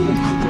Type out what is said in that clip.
Oh.